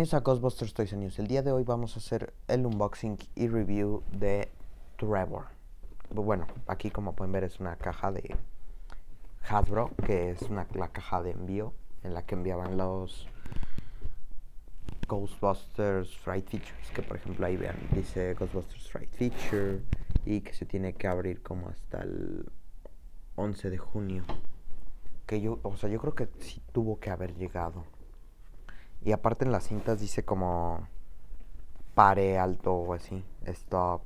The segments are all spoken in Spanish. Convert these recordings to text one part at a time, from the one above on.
Bienvenidos a Ghostbusters Toys News. El día de hoy vamos a hacer el unboxing y review de Trevor. Bueno, aquí como pueden ver es una caja de Hasbro, que es una, la caja de envío en la que enviaban los Ghostbusters Fright Features. Que por ejemplo ahí vean, dice Ghostbusters Fright Feature y que se tiene que abrir como hasta el 11 de junio. Que yo, o sea, yo creo que sí tuvo que haber llegado. Y aparte en las cintas dice como pare alto o así, stop.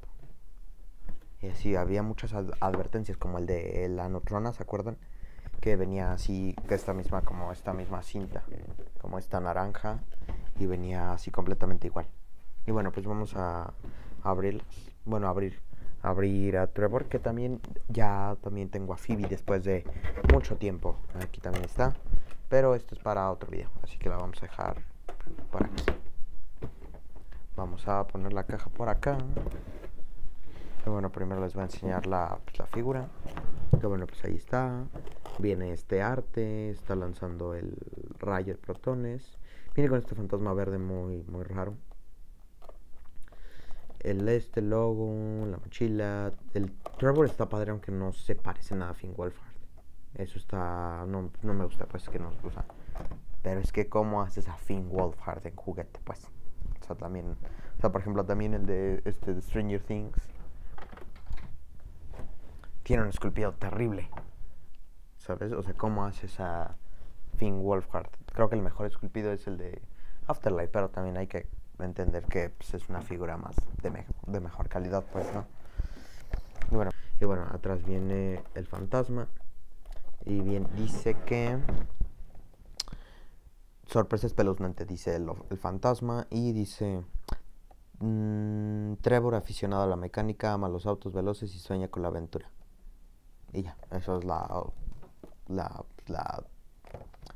Y así había muchas advertencias como el de la Notrona, ¿se acuerdan? Que venía así, que esta misma, como esta misma cinta, como esta naranja, y venía así completamente igual. Y bueno, pues vamos a abrir, bueno, abrir, abrir a Trevor, que también ya también tengo a Phoebe después de mucho tiempo. Aquí también está. Pero esto es para otro video, así que la vamos a dejar por. Vamos a poner la caja por acá. Bueno, primero les voy a enseñar la, pues, la figura. Que bueno, pues ahí está. Viene este arte, está lanzando el rayo de protones. Viene con este fantasma verde muy, muy raro. El este logo, la mochila. El Trevor está padre, aunque no se parece nada a Finn Wolfhard. Eso está. No, no me gusta, pues que no usa. Pero es que, ¿cómo haces a Finn Wolfhard en juguete? Pues. O sea, también. O sea, por ejemplo, también el de este de Stranger Things. Tiene un esculpido terrible. ¿Sabes? O sea, ¿cómo haces a Finn Wolfhard? Creo que el mejor esculpido es el de Afterlife, pero también hay que entender que pues, es una figura más de, de mejor calidad, pues, ¿no? Y bueno, y bueno, atrás viene el fantasma. Y bien, dice que. Sorpresa espeluznante, dice el, fantasma. Y dice. Mm, Trevor, aficionado a la mecánica, ama los autos veloces y sueña con la aventura. Y ya, eso es la, la, la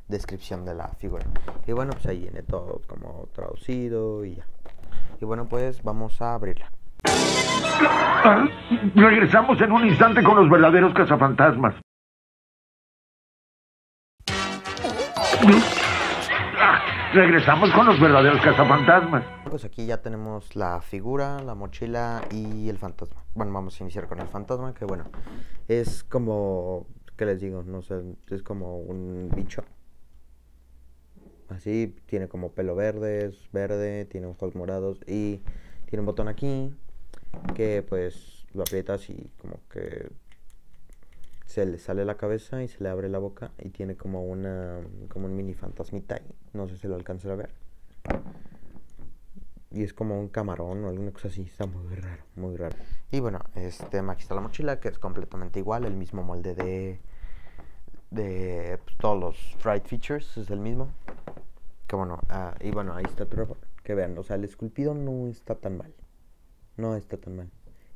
descripción de la figura. Y bueno, pues ahí viene todo como traducido y ya. Y bueno, pues vamos a abrirla. Ah, regresamos en un instante con los verdaderos cazafantasmas. Regresamos con los verdaderos cazafantasmas. Pues aquí ya tenemos la figura, la mochila y el fantasma. Bueno, vamos a iniciar con el fantasma, que bueno, es como, ¿qué les digo? No sé, es como un bicho. Así, tiene como pelo verde, es verde, tiene ojos morados y tiene un botón aquí que pues lo aprietas y como que se le sale la cabeza y se le abre la boca y tiene como una como un mini fantasmita ahí. No sé si lo alcanzan a ver. Y es como un camarón o alguna cosa así, está muy raro, muy raro. Y bueno, este aquí está la mochila que es completamente igual, el mismo molde de de pues, todos los Fright Features, es el mismo. Que bueno, ah, y bueno, ahí está Trevor. Que vean, o sea, el esculpido no está tan mal. No está tan mal.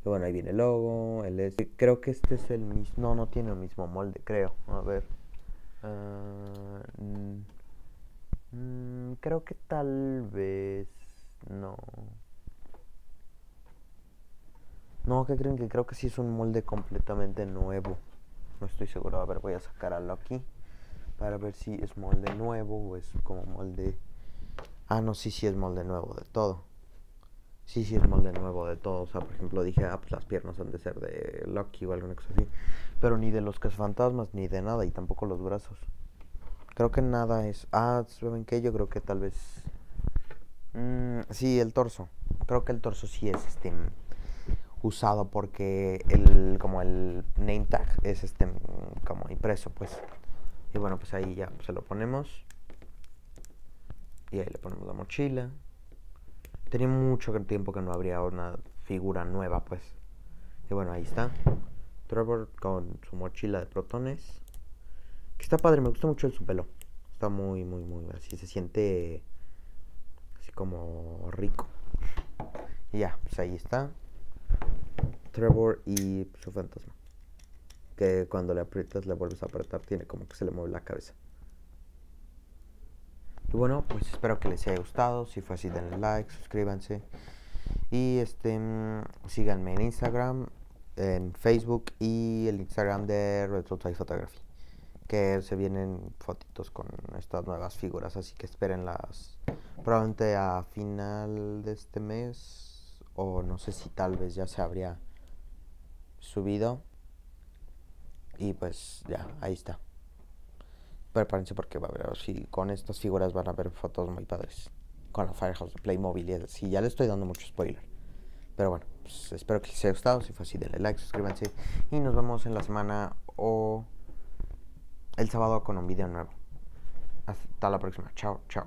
Y bueno, ahí viene el logo, el este. Creo que este es el mismo. No, no tiene el mismo molde, creo. A ver. Mm, creo que tal vez. No. No, ¿qué creen? Que creo que sí es un molde completamente nuevo. No estoy seguro. A ver, voy a sacar algo aquí. Para ver si es molde nuevo o es como molde. Ah, no, sí, sí es molde nuevo de todo. Sí, es molde nuevo de todo. O sea, por ejemplo, dije, ah, pues las piernas han de ser de Loki o alguna cosa así. Pero ni de los fantasmas ni de nada, y tampoco los brazos. Creo que nada es. Ah, ¿saben qué? Yo creo que tal vez. Mm, sí, el torso. Creo que el torso sí es este usado porque el como el name tag es este como impreso pues y bueno pues ahí ya se lo ponemos y ahí le ponemos la mochila Tenía mucho tiempo que no habría una figura nueva, pues. Y bueno, ahí está. Trevor con su mochila de protones. Que está padre, me gusta mucho su pelo. Está muy, muy, muy así. Se siente así como rico. Y ya, pues ahí está. Trevor y su fantasma. Que cuando le aprietas, le vuelves a apretar, tiene como que se le mueve la cabeza. Y bueno, pues espero que les haya gustado. Si fue así, denle like, suscríbanse. Y este mm, síganme en Instagram, en Facebook y el Instagram de Retro Photography. que se vienen fotitos con estas nuevas figuras, así que espérenlas probablemente a final de este mes o no sé si tal vez ya se habría subido y pues ya, ahí está prepárense porque va a haber, sí, con estas figuras van a haber fotos muy padres. Con la Firehouse de Playmobil y así. Ya le estoy dando mucho spoiler. Pero bueno, pues espero que les haya gustado. Si fue así, denle like, suscríbanse. Y nos vemos en la semana o el sábado con un video nuevo. Hasta la próxima. Chao, chao.